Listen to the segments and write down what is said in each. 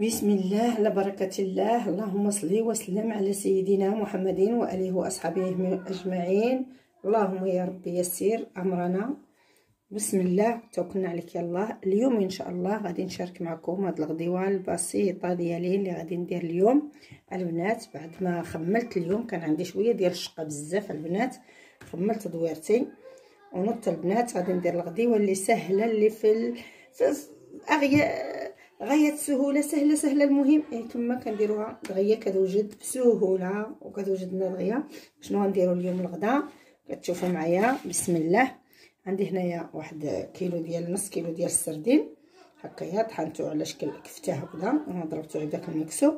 بسم الله على بركة الله. اللهم صل وسلم على سيدنا محمد وآله وأصحابه أجمعين. اللهم يا ربي يسير أمرنا. بسم الله توكلنا عليك يا الله. اليوم إن شاء الله غادي نشارك معكم هاد الغديوه البسيطة ديالي اللي غادي ندير اليوم. البنات بعد ما خملت اليوم كان عندي شوية ديال الشقة بزاف البنات. خملت دويرتي. ونط البنات غادي ندير الغديوة اللي سهلة اللي في, ال... في غايه السهوله سهلة سهلة المهم. إيه كما كنديروها دغيا كتوجد بسهوله وكتوجد لنا دغيا شنو غنديروا اليوم الغدا؟ كتشوفوا معايا. بسم الله. عندي هنايا واحد كيلو ديال نص كيلو ديال السردين. هكايا طحنتو على شكل كفتة هكذا. ضربتو هكذاك الميكسو.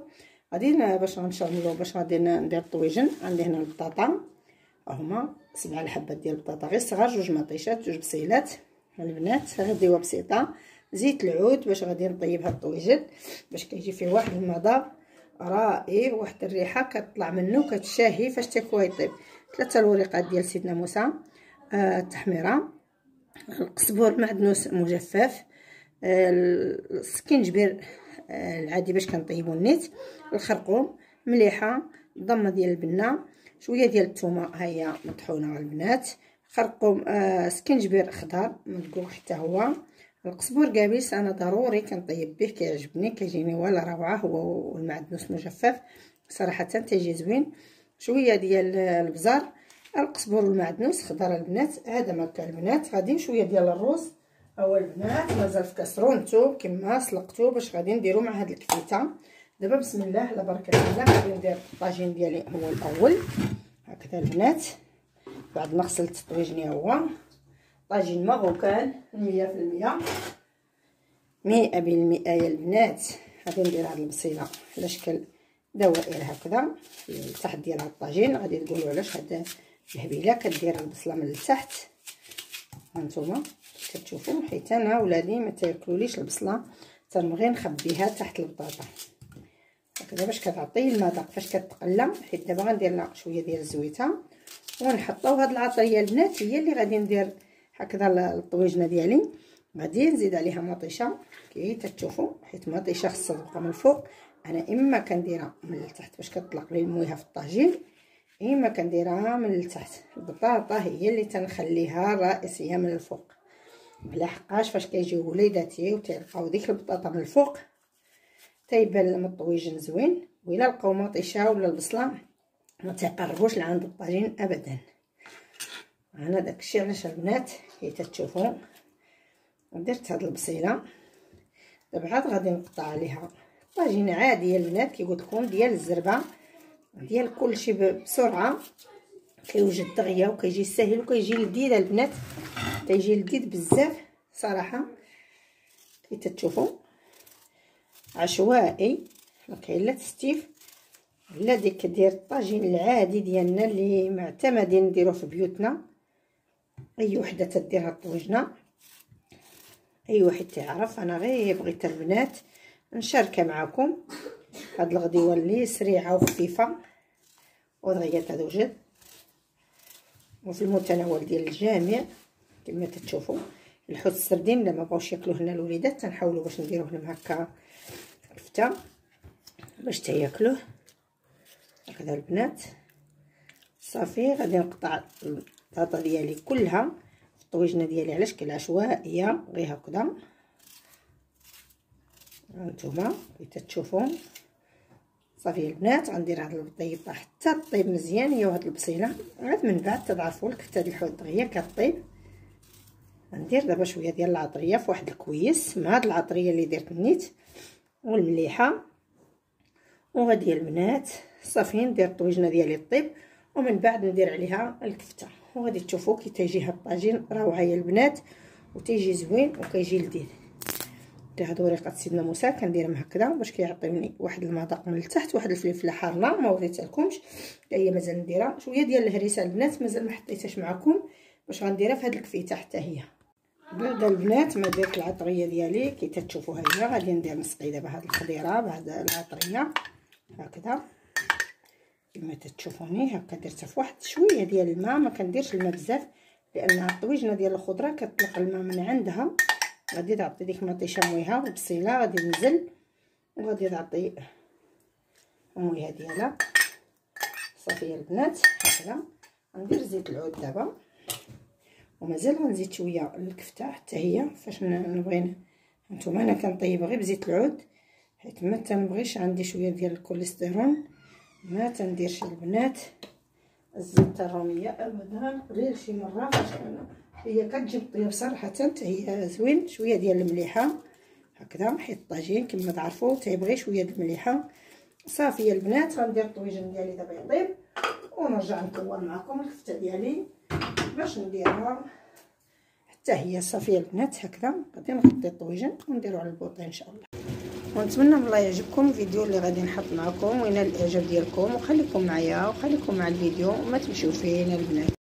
غادي باش غنشرملو باش غادي ندير الطويجن. عندي هنا البطاطا. هما سبعة الحبات ديال البطاطا. غير صغار جوج مطيشات جوج بصيلات البنات غديوها بسيطة. زيت العود باش غادي نطيب هاد الطويجن باش كيجي فيه واحد المذاق رائع واحد الريحة كتطلع منه كتشاهي فاش تاكلوه يطيب. ثلاثة الوريقات ديال سيدنا موسى آه التحميرة القزبور معدنوس مجفف آه آه العادي باش كنطيبو النيت الخرقوم مليحة ضمه ديال البنة شوية ديال الثومه هيا مطحونة البنات خرقوم آه سكينجبير خضر مدقوق حتى هو. القزبور يابس أنا ضروري كنطيب به كيعجبني كيجيني ولا روعه هو والمعدنوس مجفف. صراحة تيجي زوين. شوية ديال البزار القزبور والمعدنوس خضر البنات هذا ما كان البنات. غادي شوية ديال الرز هو البنات مازال في كسرونتو كما سلقتو باش غادي نديرو مع هاد الكفيتة. دابا بسم الله على بركة الله غادي ندير الطاجين ديالي هو الأول. هكذا البنات. بعد ما غسلت الطويجني هو. طاجين مغوكان مية في المية. مئة بالمئة يا البنات. غادي ندير هاد البصيلة على شكل دوائر هكذا. لتحت ديال هاد الطاجين غادي تقولوا علاش هاد الهبيلة كدير البصلة من التحت. هانتوما كتشوفوا حيت أنا ولادي ما تاكلوليش البصلة تنبغي نخبيها تحت البطاطا. هكذا باش كتعطي المذاق فاش كتقلى حيت دابا غندير لها شوية ديال الزويتة. ونحطو هاد العطريه البنات هي اللي غادي ندير هكذا الطويجنه ديالي. غادي نزيد عليها مطيشة. كي تتشوفوا حيت مطيشة خصها تبقى من الفوق. أنا إما كنديرها من التحت باش كتطلق لي المويها في الطاجين إما كنديرها من التحت. البطاطا هي اللي تنخليها رئيسية من الفوق. بلا حقاش فاش كيجيو وليداتي وتلقاو ديك البطاطا من الفوق تيبان لهم الطويجن زوين. وإلا لقاو مطيشة ولا البصلة ما تيقربوش لعند الطاجين ابدا. أنا داكشي علاش البنات كي تتشوفوا درت هاد البصيلة. دابا عاد غادي نقطع عليها طاجين عادي البنات كي قلت لكم ديال الزربة ديال كلشي بسرعة. كيوجد دغيا وكيجي ساهل وكيجي لذيذ. البنات كيجي لذيذ بزاف صراحة. كي تتشوفوا. عشوائي. ما كاين لا تستيف لا ديك ديال الطاجين العادي ديالنا اللي معتمدين نديروه في بيوتنا. أي وحدة تديرها الطوجنه أي واحد تعرف أنا غير بغيت البنات نشاركها معكم هاد الغديوة اللي سريعة وخفيفة. ودغيا تدوجد وفي المتناول ديال الجميع كما تتشوفوا. الحوت السردين إلا ما بغاوش ياكلوه هنا الوليدات تنحاولوا باش نديروه لهم هكا كفتة باش تياكلوه هكذا البنات. صافي غادي نقطع البطاطا ديالي كلها الطويجنه ديالي على شكل عشوائيه غير هكذا. هانتوما كي تتشوفوا صافي البنات غندير هاد البطيطة حتى طيب مزيان. هي وهاد البصيلة عاد من بعد تضعفوا الكفته ديال الحوت دغيا كطيب. غندير دابا شوية ديال العطرية في واحد الكويس مع هاد العطرية اللي درت نيت والمليحة. وغادي البنات صافي ندير الطويجنه ديالي طيب ومن بعد ندير عليها الكفتة. وغادي تشوفوا كي تيجي هاد الطاجين روعه يا البنات وتيجي زوين وكيجي لذيذ. هادو وريقات سيدنا موسى كنديرهم هكذا باش كيعطيوني واحد المذاق من التحت واحد الفلفلة حاره ما وريتلكمش هي مازال نديرها. شوية ديال الهريسة البنات مازال ما حطيتهاش معكم باش غنديرها في هاد الكفيتة حتى هي. بعد البنات ما درت العطرية ديالي كي تتشوفوا هي غادي ندير نسقي دابا هاد الخضيرة بعد العطرية هكذا. كما تتشوفوني هكا درتها في واحد شوية ديال الماء ما كنديرش الماء بزاف لأن الطويجنة ديال الخضرة كتطلق الماء من عندها. غادي تعطي ديك المطيشه مويها والبصيله غادي ننزل وغادي نعطي المويه ديالها. صافي البنات هكذا. غندير زيت العود دابا. ومازال غنزيد شوية الكفتة حتى هي فاش نبغي نتوما أنا كنطيب غير بزيت العود حيت ما تنبغيش عندي شوية ديال الكوليسترول. ما تنديرش البنات. الزيت الروميه ابدا غير شي مرة. فاش هي كتجيب طيب صراحة هي زوين. شوية ديال المليحة. هكذا. حيت الطاجين كما تعرفوا. تيبغي شوية د المليحة. صافي البنات. غندير الطويجن ديالي دابا يطيب ونرجع نكور معكم. الكفته ديالي. باش نديرها. حتى هي صافية البنات. هكذا. غادي نغطي الطويجن. ونديرو على البوطة إن شاء الله. ونتمنى من الله يعجبكم الفيديو اللي غادي نحط معكم وينال الإعجاب ديالكم. وخليكم معايا وخليكم مع الفيديو وما تمشيو فين البنات.